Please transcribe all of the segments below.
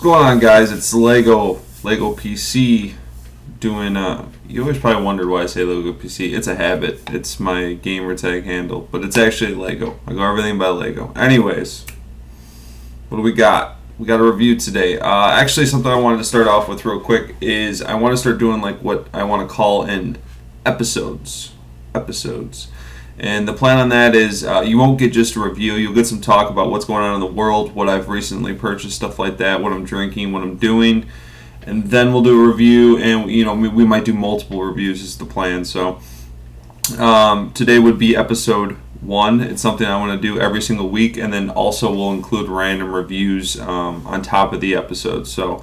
What's going on, guys? It's Lego Lego PC doing. Uh, you always probably wondered why I say Lego PC. It's a habit. It's my gamer tag handle, but it's actually Lego. I go everything by Lego. Anyways, what do we got? We got a review today. Uh, actually, something I wanted to start off with real quick is I want to start doing like what I want to call in episodes. Episodes. And the plan on that is uh, you won't get just a review. You'll get some talk about what's going on in the world, what I've recently purchased, stuff like that, what I'm drinking, what I'm doing, and then we'll do a review. And you know we, might do multiple reviews is the plan. So um, today would be episode one. It's something I want to do every single week, and then also we'll include random reviews um, on top of the episode. So.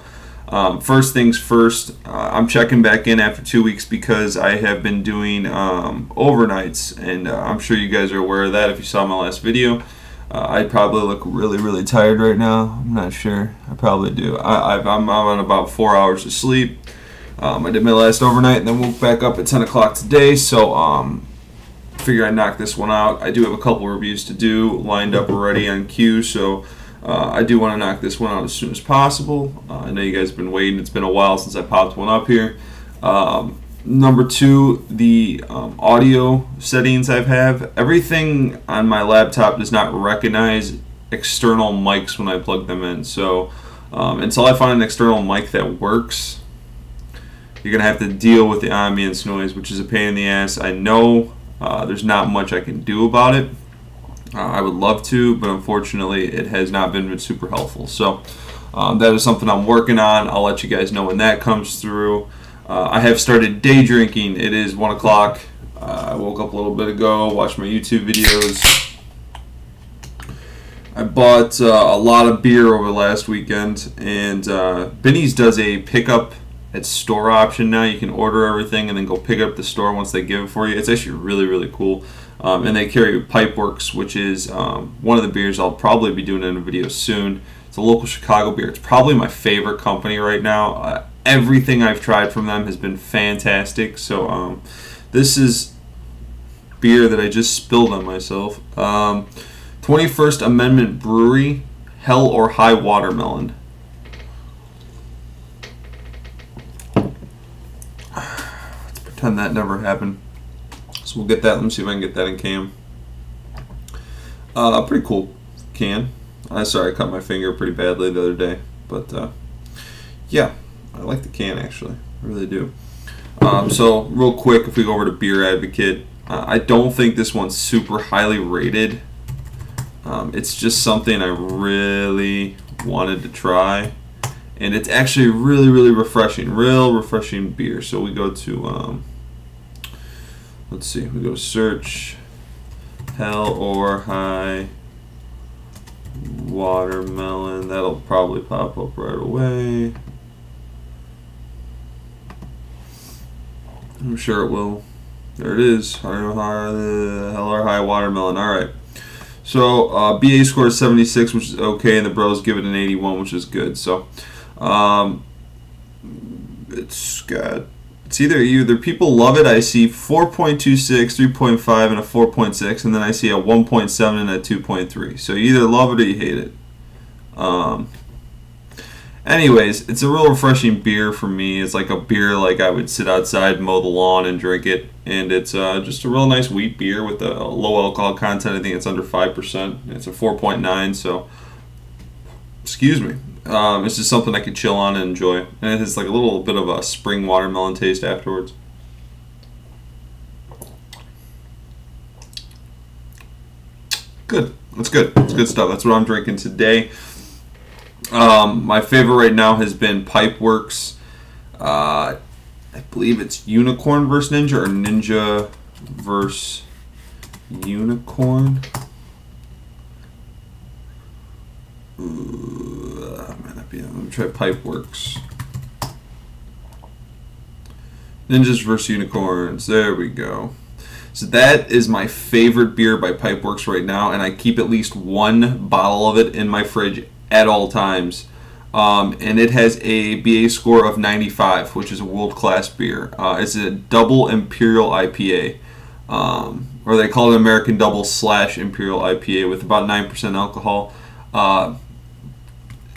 Um, first things first, uh, I'm checking back in after two weeks because I have been doing um, overnights, and uh, I'm sure you guys are aware of that if you saw my last video. Uh, I probably look really, really tired right now. I'm not sure. I probably do. I, am I'm on about four hours of sleep. Um, I did my last overnight and then woke back up at 10 o'clock today, so um, figure I knock this one out. I do have a couple reviews to do lined up already on queue, so uh, I do want to knock this one out as soon as possible. Uh, I know you guys have been waiting. It's been a while since I popped one up here. Um, number two, the um, audio settings I have. Everything on my laptop does not recognize external mics when I plug them in. So um, until I find an external mic that works, you're going to have to deal with the ambience noise, which is a pain in the ass. I know uh, there's not much I can do about it. Uh, I would love to, but unfortunately, it has not been super helpful. So um, that is something I'm working on. I'll let you guys know when that comes through. Uh, I have started day drinking. It is one o'clock. Uh, I woke up a little bit ago, watched my YouTube videos. I bought uh, a lot of beer over last weekend, and uh, Binny's does a pickup at store option now. You can order everything and then go pick up the store once they give it for you. It's actually really, really cool. Um, and they carry Pipeworks, which is um, one of the beers I'll probably be doing in a video soon. It's a local Chicago beer. It's probably my favorite company right now. Uh, everything I've tried from them has been fantastic. So um, this is beer that I just spilled on myself. 21st um, Amendment Brewery, Hell or High Watermelon. Let's pretend that never happened. So we'll get that. Let me see if I can get that in cam. Uh, pretty cool can. Uh, sorry, I cut my finger pretty badly the other day. But uh, yeah, I like the can actually. I really do. Um, so real quick, if we go over to Beer Advocate, uh, I don't think this one's super highly rated. Um, it's just something I really wanted to try. And it's actually really, really refreshing. Real refreshing beer. So we go to... Um, let's see, we go search hell or high watermelon. That'll probably pop up right away. I'm sure it will. There it is. Hell or high watermelon. All right. So uh, BA score 76, which is okay, and the Bros give it an 81, which is good. So um, it's got it's either either people love it. I see 4.26, 3.5, and a 4.6, and then I see a 1.7 and a 2.3. So you either love it or you hate it. Um, anyways, it's a real refreshing beer for me. It's like a beer like I would sit outside, mow the lawn, and drink it. And it's uh, just a real nice wheat beer with a low alcohol content. I think it's under 5%. It's a 4.9, so excuse me. Um, it's just something I could chill on and enjoy. And it has like a little bit of a spring watermelon taste afterwards. Good. That's good. That's good stuff. That's what I'm drinking today. Um, my favorite right now has been Pipeworks. Uh, I believe it's Unicorn versus Ninja or Ninja versus Unicorn. Ooh. Let me try Pipeworks. Ninjas vs. Unicorns. There we go. So that is my favorite beer by Pipeworks right now, and I keep at least one bottle of it in my fridge at all times. Um, and it has a BA score of 95, which is a world-class beer. Uh, it's a double Imperial IPA, um, or they call it American Double slash Imperial IPA with about 9% alcohol. Uh,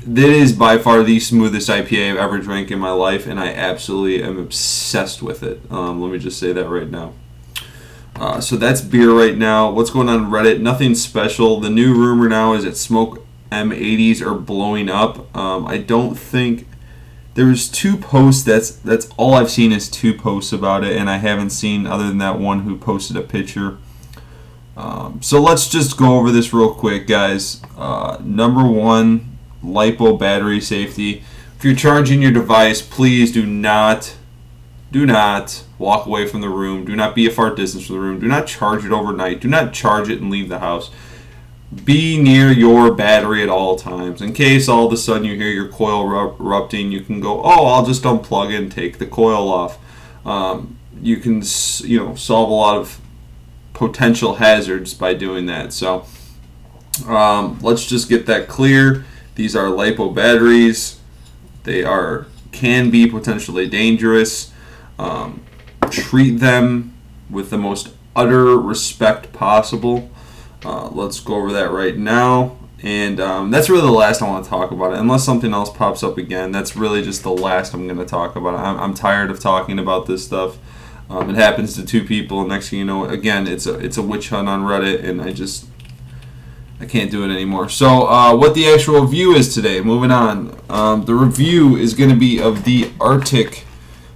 that is by far the smoothest IPA I've ever drank in my life, and I absolutely am obsessed with it. Um, let me just say that right now. Uh, so that's beer right now. What's going on Reddit? Nothing special. The new rumor now is that Smok M80s are blowing up. Um, I don't think there's two posts. That's that's all I've seen is two posts about it, and I haven't seen other than that one who posted a picture. Um, so let's just go over this real quick, guys. Uh, number one, lipo battery safety. If you're charging your device, please do not, do not walk away from the room. Do not be a far distance from the room. Do not charge it overnight. Do not charge it and leave the house. Be near your battery at all times. In case all of a sudden you hear your coil erupting, you can go, oh, I'll just unplug it and take the coil off. Um, you can, you know, solve a lot of potential hazards by doing that. So um, let's just get that clear. These are lipo batteries. They are can be potentially dangerous. Um, treat them with the most utter respect possible. Uh, let's go over that right now. And um, that's really the last I want to talk about it. Unless something else pops up again, that's really just the last I'm going to talk about it. I'm, I'm tired of talking about this stuff. Um, it happens to two people, and next thing you know, again, it's a it's a witch hunt on Reddit, and I just I can't do it anymore. So, uh, what the actual review is today? Moving on. Um, the review is going to be of the Arctic,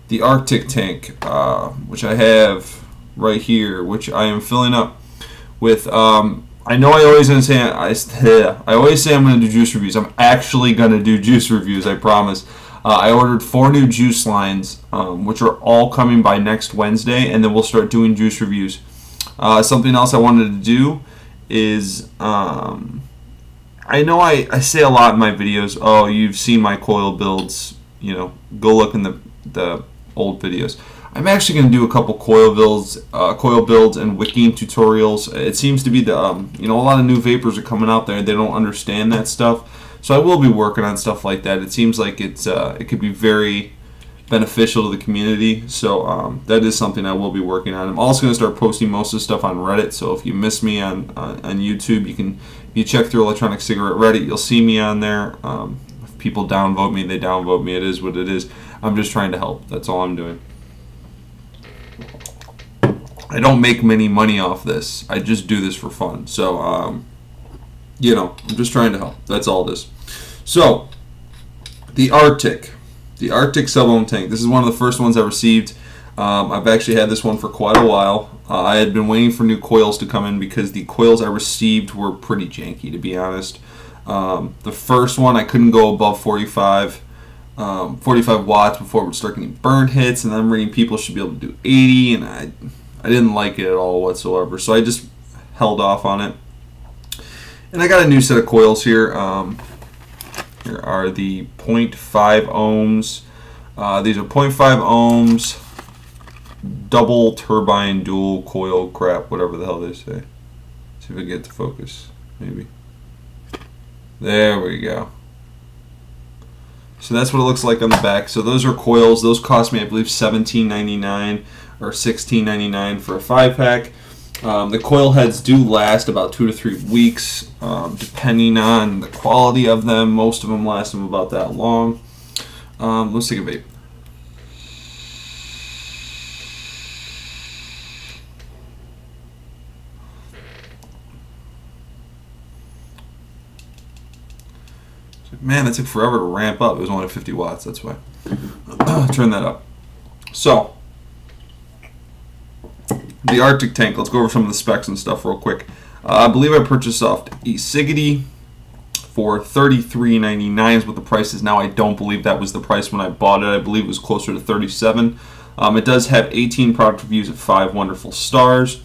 the Arctic tank, uh, which I have right here, which I am filling up with. Um, I know I always say I, I always say I'm going to do juice reviews. I'm actually going to do juice reviews. I promise. Uh, I ordered four new juice lines, um, which are all coming by next Wednesday, and then we'll start doing juice reviews. Uh, something else I wanted to do is um, I know I, I say a lot in my videos, oh, you've seen my coil builds, you know, go look in the, the old videos. I'm actually going to do a couple coil builds, uh, coil builds and wicking tutorials. It seems to be the, um, you know, a lot of new vapers are coming out there. They don't understand that stuff. So I will be working on stuff like that. It seems like it's, uh, it could be very beneficial to the community. So um, that is something I will be working on. I'm also going to start posting most of the stuff on Reddit. So if you miss me on uh, on YouTube, you can you check through Electronic Cigarette Reddit, you'll see me on there. Um, if people downvote me, they downvote me. It is what it is. I'm just trying to help. That's all I'm doing. I don't make many money off this. I just do this for fun. So, um, you know, I'm just trying to help. That's all it is. So, the Arctic the Arctic sub-ohm tank. This is one of the first ones I received. Um, I've actually had this one for quite a while. Uh, I had been waiting for new coils to come in because the coils I received were pretty janky, to be honest. Um, the first one I couldn't go above 45, um, 45 watts before it would start getting burn hits, and I'm reading people should be able to do 80, and I, I didn't like it at all whatsoever. So I just held off on it. And I got a new set of coils here. Um, here are the 0.5 ohms. Uh, these are 0.5 ohms, double turbine, dual coil crap, whatever the hell they say. See if I get to focus, maybe. There we go. So that's what it looks like on the back. So those are coils. Those cost me, I believe, $17.99 or $16.99 for a five pack. Um, the coil heads do last about two to three weeks, um, depending on the quality of them. Most of them last them about that long. Um, let's take a vape. Man, that took forever to ramp up. It was only 50 watts, that's why. Turn that up. So, the Arctic tank. Let's go over some of the specs and stuff real quick. Uh, I believe I purchased off eSiggity for $33.99 is what the price is now. I don't believe that was the price when I bought it. I believe it was closer to 37 um, It does have 18 product reviews at 5 wonderful stars.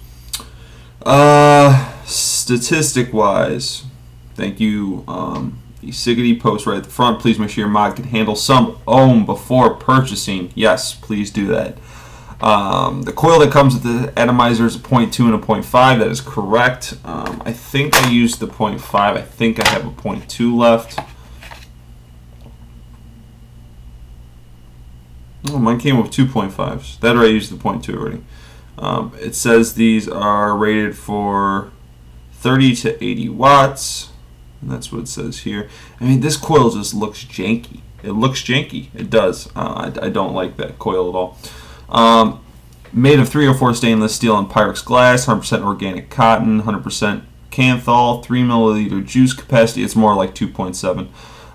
Uh, Statistic-wise, thank you, um, post right at the front. Please make sure your mod can handle some ohm before purchasing. Yes, please do that. Um, the coil that comes with the atomizer is a 0.2 and a 0.5. That is correct. Um, I think I used the 0.5. I think I have a 0.2 left. Oh, mine came with 2.5s. That or I used the 0.2 already. Um, it says these are rated for 30 to 80 watts. And that's what it says here. I mean, this coil just looks janky. It looks janky. It does. Uh, I, I, don't like that coil at all. Um, made of 304 stainless steel and Pyrex glass, 100% organic cotton, 100% Kanthal, 3 milliliter juice capacity. It's more like 2.7.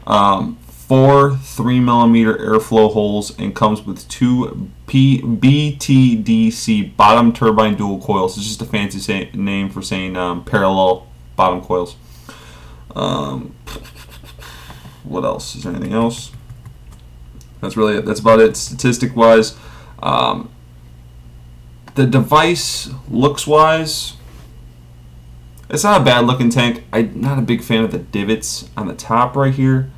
Um, four 3 millimeter airflow holes and comes with two P- BTDC bottom turbine dual coils. It's just a fancy name for saying um, parallel bottom coils. Um, what else? Is there anything else? That's really it. That's about it. Statistic wise, um, the device looks wise, it's not a bad looking tank. I'm not a big fan of the divots on the top right here.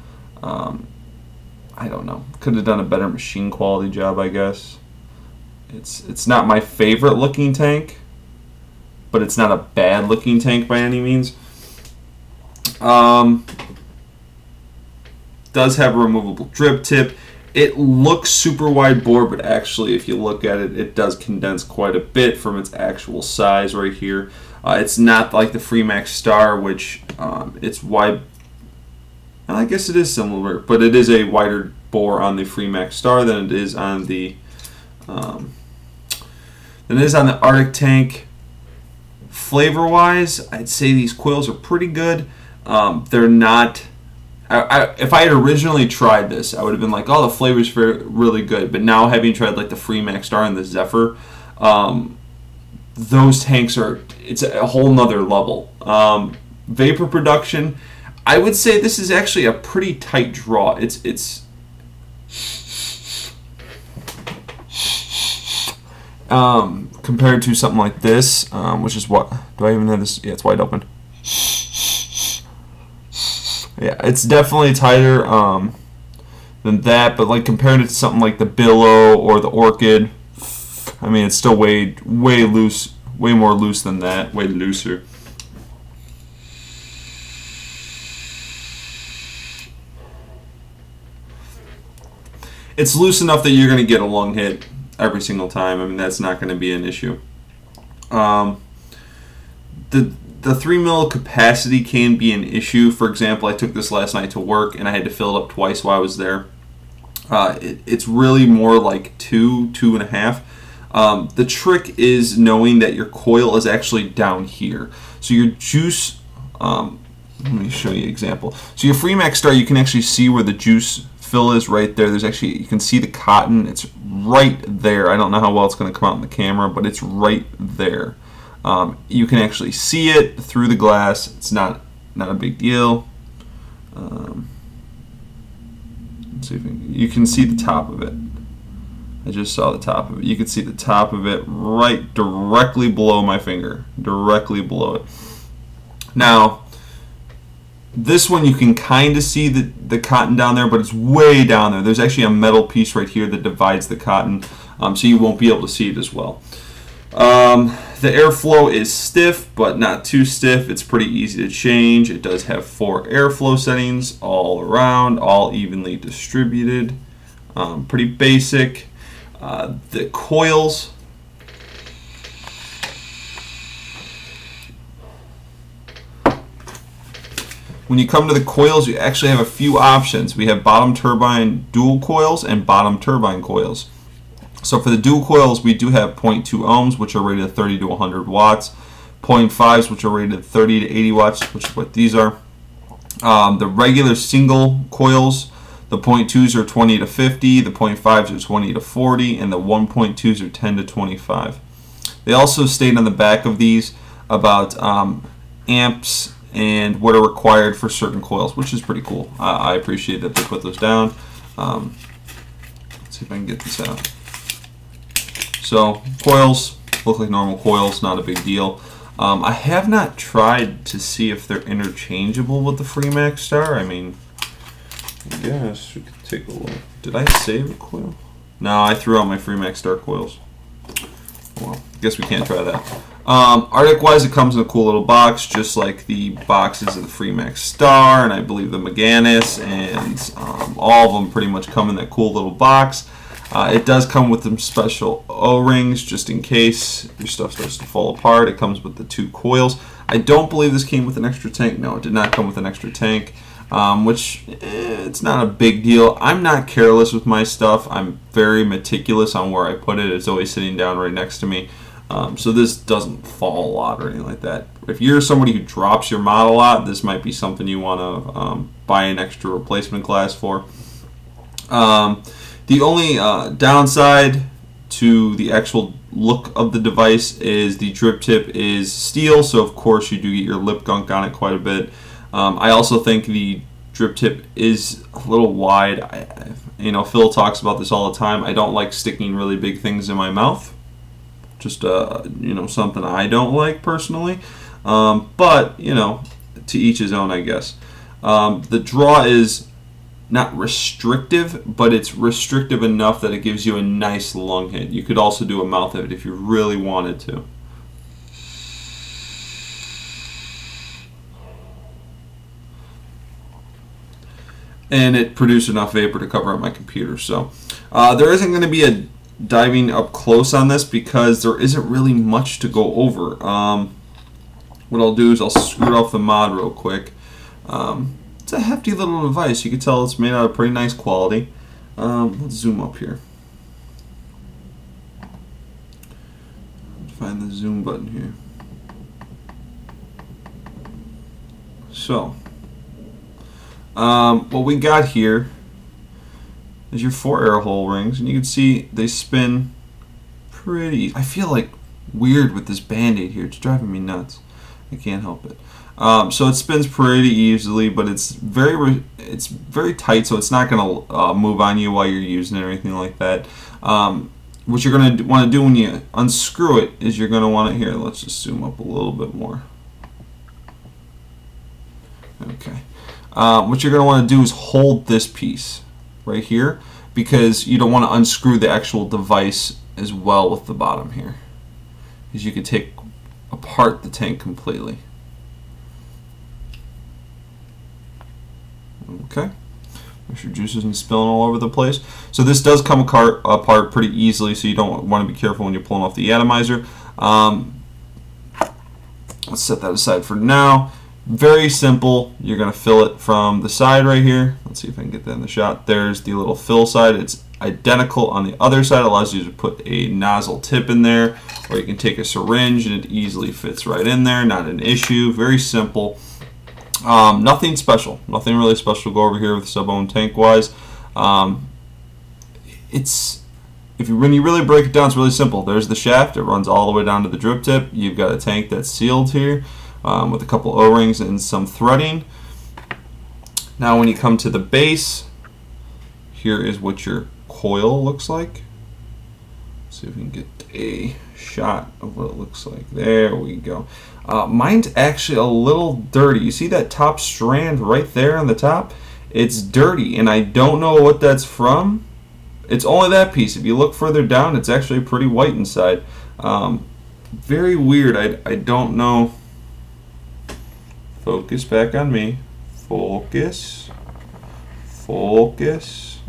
Um, I don't know. Could have done a better machine quality job, I guess. It's it's not my favorite looking tank, but it's not a bad looking tank by any means. Um, does have a removable drip tip. It looks super wide bore, but actually, if you look at it, it does condense quite a bit from its actual size right here. Uh, it's not like the Freemax Star, which um, it's wide. I guess it is similar, but it is a wider bore on the Freemax Star than it is on the um, than it is on the Arctic Tank. Flavor wise, I'd say these coils are pretty good. Um, they're not I, if I had originally tried this, I would have been like, "Oh, the flavor's very, really good." But now, having tried like the Freemax Star and the Zephyr, um, those tanks are it's a whole nother level. Um, vapor production, I would say this is actually a pretty tight draw. It's it's um, compared to something like this, um, which is what do I even have this? Yeah, it's wide open. Yeah, it's definitely tighter um, than that, but like compared to something like the Billow or the Orchid, I mean it's still way way loose, way more loose than that, way looser. It's loose enough that you're going to get a lung hit every single time. I mean that's not going to be an issue. Um, the the three mil capacity can be an issue. For example, I took this last night to work and I had to fill it up twice while I was there. Uh, it, it's really more like two, two and a half. Um, the trick is knowing that your coil is actually down here. So your juice, um, let me show you an example. So your Freemax Star, you can actually see where the juice fill is right there. There's actually, you can see the cotton. It's right there. I don't know how well it's going to come out in the camera, but it's right there. Um, you can actually see it through the glass. It's not not a big deal. Um, let's see if you can see the top of it. I just saw the top of it. You can see the top of it right directly below my finger, directly below it. Now, this one you can kind of see the, the cotton down there, but it's way down there. There's actually a metal piece right here that divides the cotton, um, so you won't be able to see it as well. Um, the airflow is stiff, but not too stiff. It's pretty easy to change. It does have four airflow settings all around, all evenly distributed. Um, pretty basic. Uh, the coils. When you come to the coils, you actually have a few options. We have bottom turbine dual coils and bottom turbine coils. So for the dual coils, we do have 0.2 ohms, which are rated 30 to 100 watts, 0.5s, which are rated 30 to 80 watts, which is what these are. Um, the regular single coils, the 0.2s are 20 to 50, the 0.5s are 20 to 40, and the 1.2s are 10 to 25. They also state on the back of these about um, amps and what are required for certain coils, which is pretty cool. I appreciate that they put those down. Um, let's see if I can get this out. So coils look like normal coils, not a big deal. Um, I have not tried to see if they're interchangeable with the Freemax Star. I mean, I guess we could take a look. Did I save a coil? No, I threw out my Freemax Star coils. Well, I guess we can't try that. Um, Arctic-wise, it comes in a cool little box, just like the boxes of the Freemax Star, and I believe the Meganis, and um, all of them pretty much come in that cool little box. Uh, it does come with some special O-rings just in case your stuff starts to fall apart. It comes with the two coils. I don't believe this came with an extra tank. No, it did not come with an extra tank, um, which eh, it's not a big deal. I'm not careless with my stuff. I'm very meticulous on where I put it. It's always sitting down right next to me. Um, so this doesn't fall a lot or anything like that. If you're somebody who drops your mod a lot, this might be something you want to um, buy an extra replacement glass for. Um, the only uh, downside to the actual look of the device is the drip tip is steel, so of course you do get your lip gunk on it quite a bit. Um, I also think the drip tip is a little wide. I, you know, Phil talks about this all the time. I don't like sticking really big things in my mouth. Just uh, you know, something I don't like personally. Um, but you know, to each his own, I guess. Um, the draw is not restrictive, but it's restrictive enough that it gives you a nice lung hit. You could also do a mouth hit if you really wanted to. And it produced enough vapor to cover up my computer. So uh, there isn't going to be a diving up close on this because there isn't really much to go over. Um, what I'll do is I'll screw off the mod real quick. Um, it's a hefty little device. You can tell it's made out of pretty nice quality. Um, let's zoom up here. Find the zoom button here. So, um, what we got here is your four air hole rings, and you can see they spin pretty. I feel like weird with this band-aid here. It's driving me nuts. I can't help it. Um, so it spins pretty easily, but it's very it's very tight, so it's not going to uh, move on you while you're using it or anything like that. Um, what you're going to want to do when you unscrew it is you're going to want to here. Let's just zoom up a little bit more. Okay. Um, what you're going to want to do is hold this piece right here because you don't want to unscrew the actual device as well with the bottom here. Because you could take apart the tank completely. Okay. Make sure juice isn't spilling all over the place. So this does come apart pretty easily, so you don't want to be careful when you're pulling off the atomizer. Um, let's set that aside for now. Very simple. You're going to fill it from the side right here. Let's see if I can get that in the shot. There's the little fill side. It's identical on the other side. It allows you to put a nozzle tip in there, or you can take a syringe and it easily fits right in there. Not an issue. Very simple. Um, nothing special. Nothing really special go over here with sub-ohm tank wise. Um, it's if you when you really break it down, it's really simple. There's the shaft. It runs all the way down to the drip tip. You've got a tank that's sealed here um, with a couple O-rings and some threading. Now when you come to the base, here is what your coil looks like. Let's see if we can get a shot of what it looks like. There we go. Uh, mine's actually a little dirty. You see that top strand right there on the top? It's dirty, and I don't know what that's from. It's only that piece. If you look further down, it's actually pretty white inside. Um, very weird. I, I don't know. Focus back on me. Focus. Focus.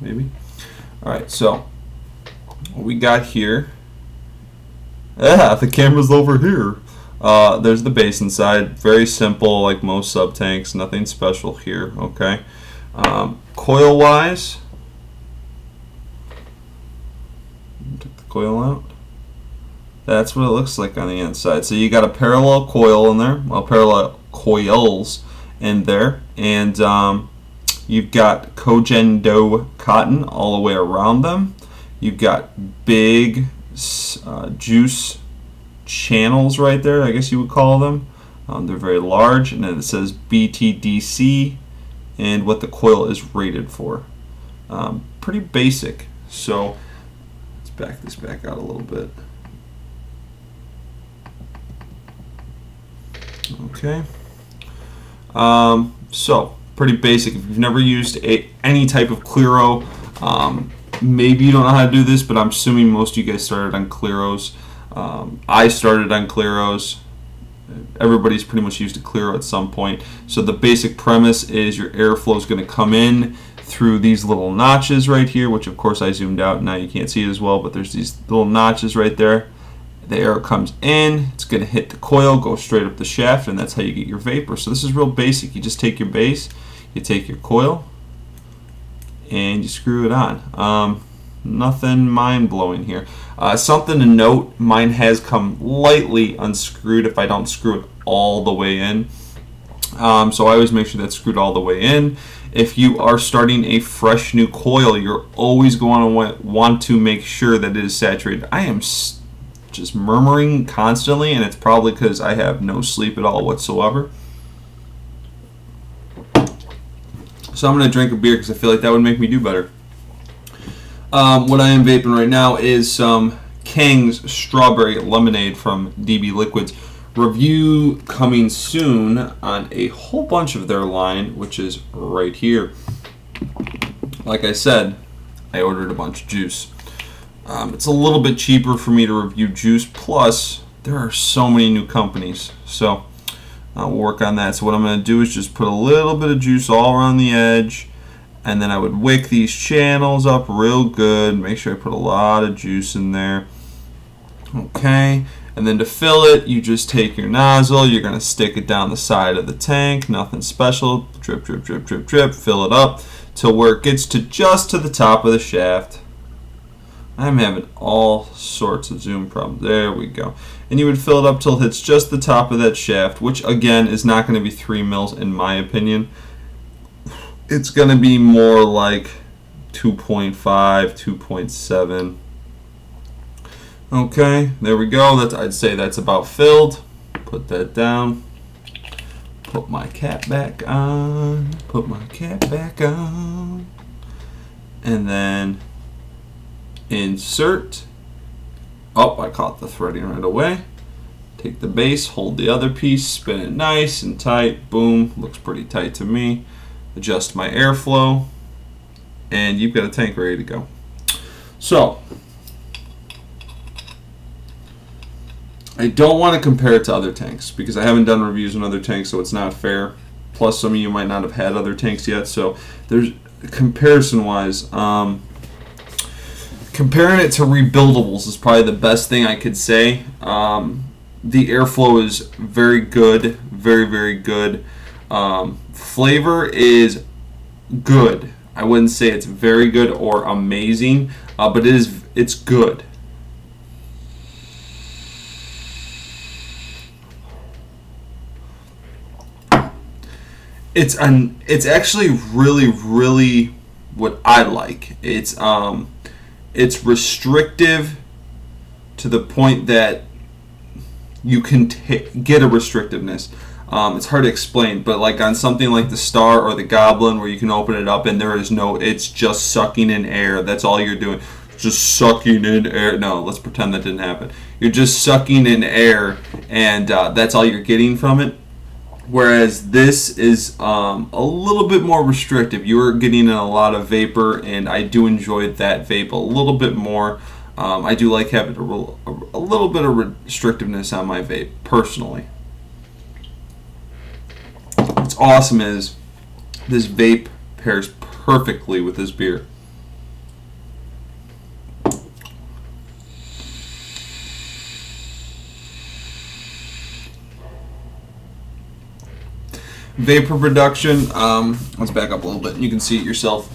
Maybe. All right, so what we got here yeah, the camera's over here. Uh, there's the base inside. Very simple, like most sub tanks. Nothing special here. Okay. Um, coil wise, take the coil out. That's what it looks like on the inside. So you got a parallel coil in there, well, parallel coils in there, and um, you've got Koh Gen Do cotton all the way around them. You've got big uh, juice channels right there, I guess you would call them. Um, they're very large, and then it says BTDC and what the coil is rated for. Um, pretty basic. So let's back this back out a little bit. Okay. Um, so pretty basic. If you've never used a, any type of Clearo, um, maybe you don't know how to do this, but I'm assuming most of you guys started on Clearos. Um, I started on Clearos. Everybody's pretty much used a Clearo at some point. So the basic premise is your airflow is going to come in through these little notches right here, which of course I zoomed out. Now you can't see it as well, but there's these little notches right there. the air comes in, it's going to hit the coil, go straight up the shaft, and that's how you get your vapor. So this is real basic. You just take your base, you take your coil, and you screw it on. Um, nothing mind-blowing here. Uh, something to note, mine has come lightly unscrewed if I don't screw it all the way in. Um, so I always make sure that's screwed all the way in. If you are starting a fresh new coil, you're always going to want to make sure that it is saturated. I am just murmuring constantly, and it's probably because I have no sleep at all whatsoever. So I'm going to drink a beer because I feel like that would make me do better. Um, what I am vaping right now is some Kang's Strawberry Lemonade from DB Liquids. Review coming soon on a whole bunch of their line, which is right here. Like I said, I ordered a bunch of juice. Um, it's a little bit cheaper for me to review juice, plus there are so many new companies. So uh, we'll work on that. So what I'm going to do is just put a little bit of juice all around the edge, and then I would wick these channels up real good. Make sure I put a lot of juice in there. Okay, and then to fill it, you just take your nozzle, you're going to stick it down the side of the tank, nothing special, drip, drip, drip, drip, drip, fill it up till where it gets to just to the top of the shaft. I'm having all sorts of zoom problems. There we go. And you would fill it up till it hits just the top of that shaft, which again is not going to be 3 mils in my opinion. It's going to be more like 2.5, 2.7. Okay, there we go. That's I'd say that's about filled. Put that down. Put my cap back on. Put my cap back on. And then insert. Oh, I caught the threading right away. Take the base, hold the other piece, spin it nice and tight. Boom, looks pretty tight to me. Adjust my airflow, and you've got a tank ready to go. So, I don't want to compare it to other tanks because I haven't done reviews on other tanks, so it's not fair. Plus, some of you might not have had other tanks yet, so there's comparison-wise. Um, comparing it to rebuildables is probably the best thing I could say. Um, the airflow is very good, very very good. Um, flavor is good. I wouldn't say it's very good or amazing, uh, but it is it's good. It's an it's actually really really what I like. It's um it's restrictive to the point that you can get a restrictiveness. Um, it's hard to explain, but like on something like the Star or the Goblin, where you can open it up and there is no, it's just sucking in air. That's all you're doing, just sucking in air. No, let's pretend that didn't happen. You're just sucking in air, and uh, that's all you're getting from it. Whereas this is um, a little bit more restrictive. You're getting in a lot of vapor, and I do enjoy that vape a little bit more. Um, I do like having a, a, little bit of restrictiveness on my vape, personally. What's awesome is this vape pairs perfectly with this beer. Vapor production. Um, let's back up a little bit. You can see it yourself.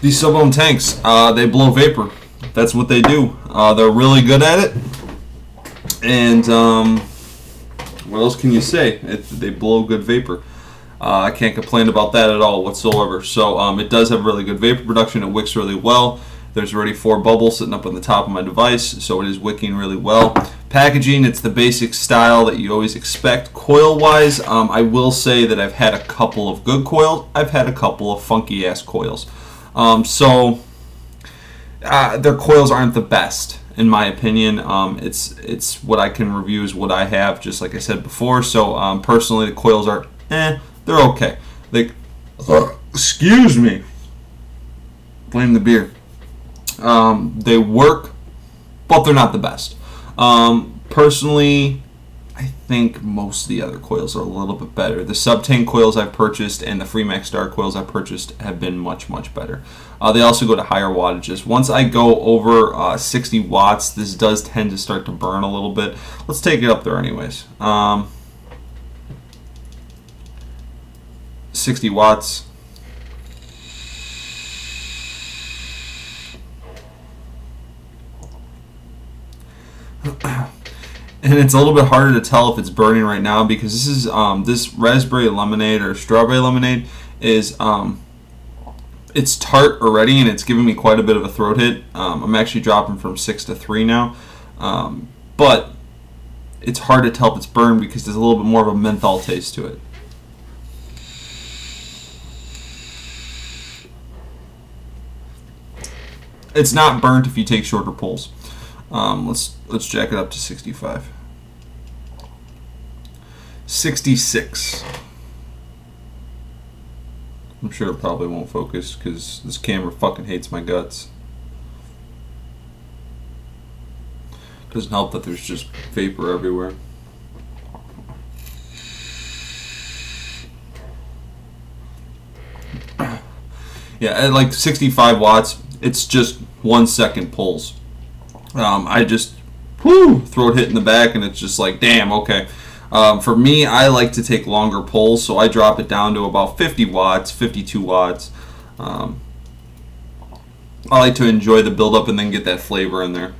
These sub-ohm tanks, uh, they blow vapor. That's what they do. Uh, they're really good at it. And um, what else can you say? It, they blow good vapor. Uh, I can't complain about that at all whatsoever. So um, it does have really good vapor production. It wicks really well. There's already four bubbles sitting up on the top of my device, so it is wicking really well. Packaging, it's the basic style that you always expect. Coil-wise, um, I will say that I've had a couple of good coils. I've had a couple of funky-ass coils. Um, so uh, their coils aren't the best in my opinion. Um, it's it's what I can review is what I have, just like I said before. So um, personally, the coils are eh. They're okay. They, uh, excuse me. Blame the beer. Um, they work, but they're not the best. Um, personally, I think most of the other coils are a little bit better. The sub tank coils I've purchased and the Freemax Star coils I've purchased have been much, much better. Uh, they also go to higher wattages. Once I go over uh, 60 watts, this does tend to start to burn a little bit. Let's take it up there anyways. Um, 60 watts. and it's a little bit harder to tell if it's burning right now because this is um, this raspberry lemonade or strawberry lemonade is um, it's tart already and it's giving me quite a bit of a throat hit. Um, I'm actually dropping from six to three now, um, but it's hard to tell if it's burned because there's a little bit more of a menthol taste to it. It's not burnt if you take shorter pulls. Um, let's let's jack it up to 65. 66. I'm sure it probably won't focus because this camera fucking hates my guts. Doesn't help that there's just vapor everywhere. yeah, at like 65 watts, it's just one second pulls. Um, I just, whoo, throat hit in the back, and it's just like, damn, okay. Um, for me, I like to take longer pulls, so I drop it down to about 50 watts, 52 watts. Um, I like to enjoy the buildup and then get that flavor in there.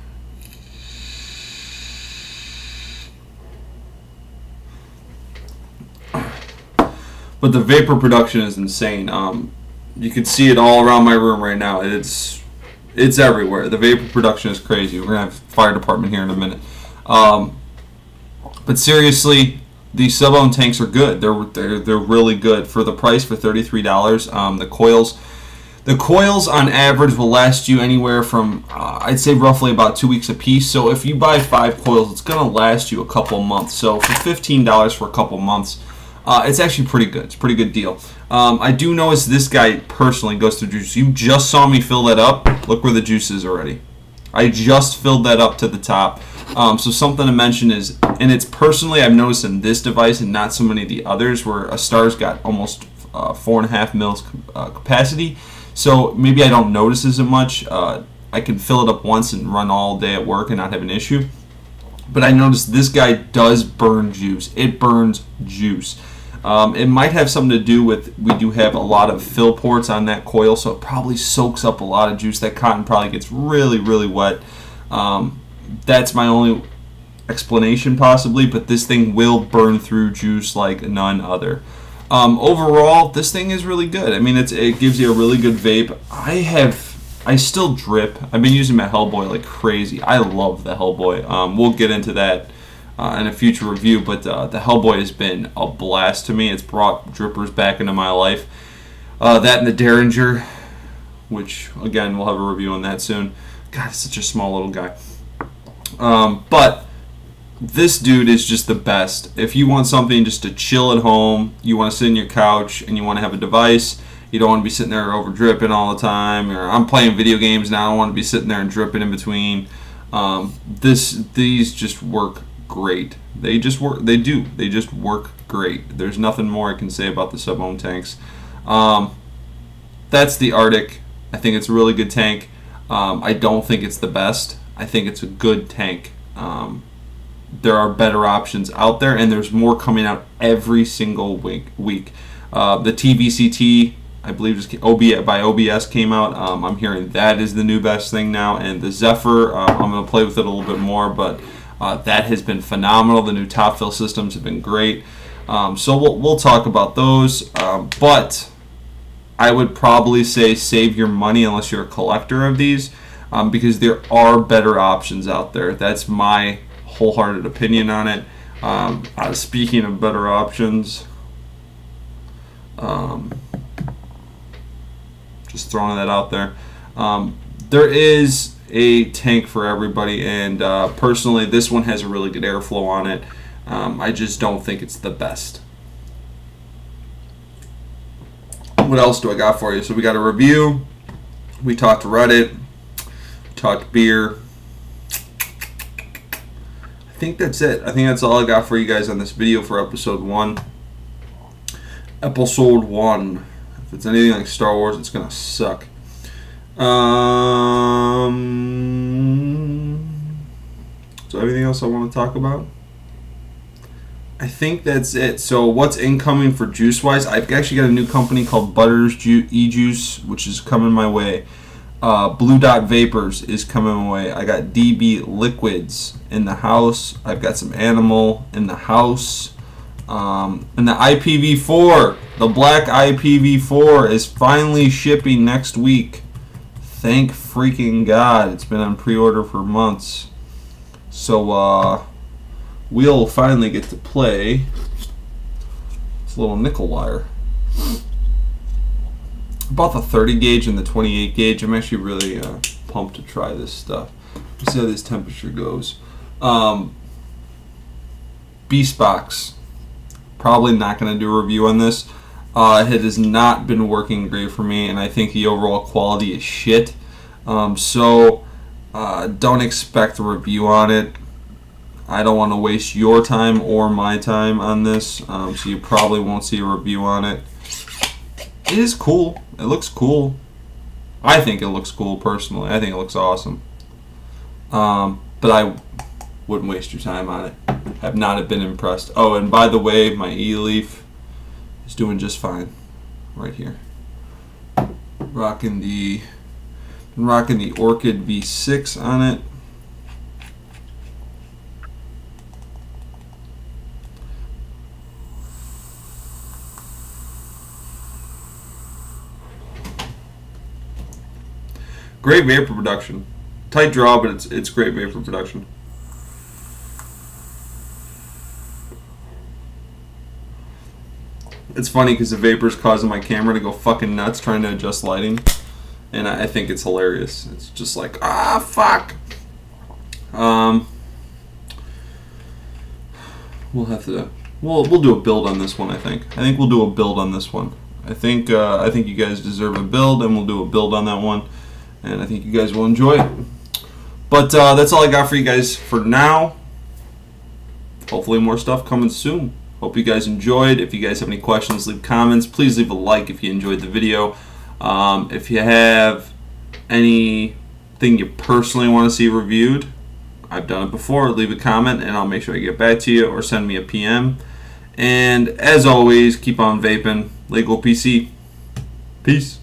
But the vapor production is insane. Um, you can see it all around my room right now. It's it's everywhere. The vapor production is crazy. We're gonna have fire department here in a minute. Um, but seriously, these sub-ohm tanks are good. They're, they're they're really good for the price for thirty three dollars. Um, the coils. The coils on average will last you anywhere from, uh, I'd say roughly about two weeks a piece. So if you buy five coils, it's going to last you a couple months. So for $15 for a couple months, uh, it's actually pretty good. It's a pretty good deal. Um, I do notice this guy personally goes through juice. You just saw me fill that up. Look where the juice is already. I just filled that up to the top. Um, so something to mention is, and it's personally I've noticed in this device and not so many of the others, where a star's got almost uh, four and a half mils uh, capacity. So maybe I don't notice as much. Uh, I can fill it up once and run all day at work and not have an issue. But I noticed this guy does burn juice. It burns juice. Um, it might have something to do with we do have a lot of fill ports on that coil, so it probably soaks up a lot of juice. That cotton probably gets really, really wet. Um, that's my only explanation, possibly, but this thing will burn through juice like none other. Um, overall, this thing is really good. I mean, it's it gives you a really good vape. I have, I still drip. I've been using my Hellboy like crazy. I love the Hellboy. Um, we'll get into that uh, in a future review. But uh, the Hellboy has been a blast to me. It's brought drippers back into my life. Uh, that and the Derringer, which again we'll have a review on that soon. God, it's such a small little guy. Um, but this dude is just the best. If you want something just to chill at home, you want to sit in your couch and you want to have a device. You don't want to be sitting there over dripping all the time. Or I'm playing video games now. I don't want to be sitting there and dripping in between. Um, this these just work great. They just work. They do. They just work great. There's nothing more I can say about the sub-ohm tanks. Um, that's the Arctic. I think it's a really good tank. Um, I don't think it's the best. I think it's a good tank. Um, there are better options out there, and there's more coming out every single week. Week. Uh, the TVCT, I believe, just OBS, by OBS came out. Um, I'm hearing that is the new best thing now, and the Zephyr. Uh, I'm going to play with it a little bit more, but uh, that has been phenomenal. The new top fill systems have been great. Um, so we'll, we'll talk about those. Um, but I would probably say save your money unless you're a collector of these um, because there are better options out there. That's my wholehearted opinion on it. Um, uh, speaking of better options, um, just throwing that out there. Um, there is a tank for everybody. And uh, personally, this one has a really good airflow on it. Um, I just don't think it's the best. What else do I got for you? So we got a review. We talked Reddit. Talked beer. I I think that's it. I think that's all I got for you guys on this video for episode one. Episode one. If it's anything like Star Wars, it's gonna suck. Um. So anything else I want to talk about? I think that's it. So what's incoming for Juice Wise? I've actually got a new company called Butters Ju- E Juice, which is coming my way. Uh, Blue Dot Vapors is coming my way. I got DB Liquids in the house. I've got some Animal in the house. Um, and the IPv4, the black IPv4 is finally shipping next week. Thank freaking God. It's been on pre-order for months. So, uh, we'll finally get to play this little nickel wire. About the 30 gauge and the 28 gauge. I'm actually really uh, pumped to try this stuff. Let's see how this temperature goes. Um, Beast Box. Probably not going to do a review on this. Uh, it has not been working great for me, and I think the overall quality is shit. Um, so, uh, don't expect a review on it. I don't want to waste your time or my time on this, um, so you probably won't see a review on it. It is cool. It looks cool. I think it looks cool personally. I think it looks awesome. Um, but I wouldn't waste your time on it. Have not been impressed. Oh, and by the way, my E-Leaf is doing just fine right here. Rocking the rocking the Orchid V6 on it. Great vapor production. Tight draw, but it's it's great vapor production. It's funny because the vapor's causing my camera to go fucking nuts trying to adjust lighting, and I, I think it's hilarious. It's just like ah fuck. Um, we'll have to we'll we'll do a build on this one. I think I think we'll do a build on this one. I think uh, I think you guys deserve a build, and we'll do a build on that one and I think you guys will enjoy it. But uh, that's all I got for you guys for now. Hopefully, more stuff coming soon. Hope you guys enjoyed. If you guys have any questions, leave comments. Please leave a like if you enjoyed the video. Um, if you have anything you personally want to see reviewed, I've done it before. Leave a comment and I'll make sure I get back to you or send me a PM. And as always, keep on vaping. Lego PC. Peace.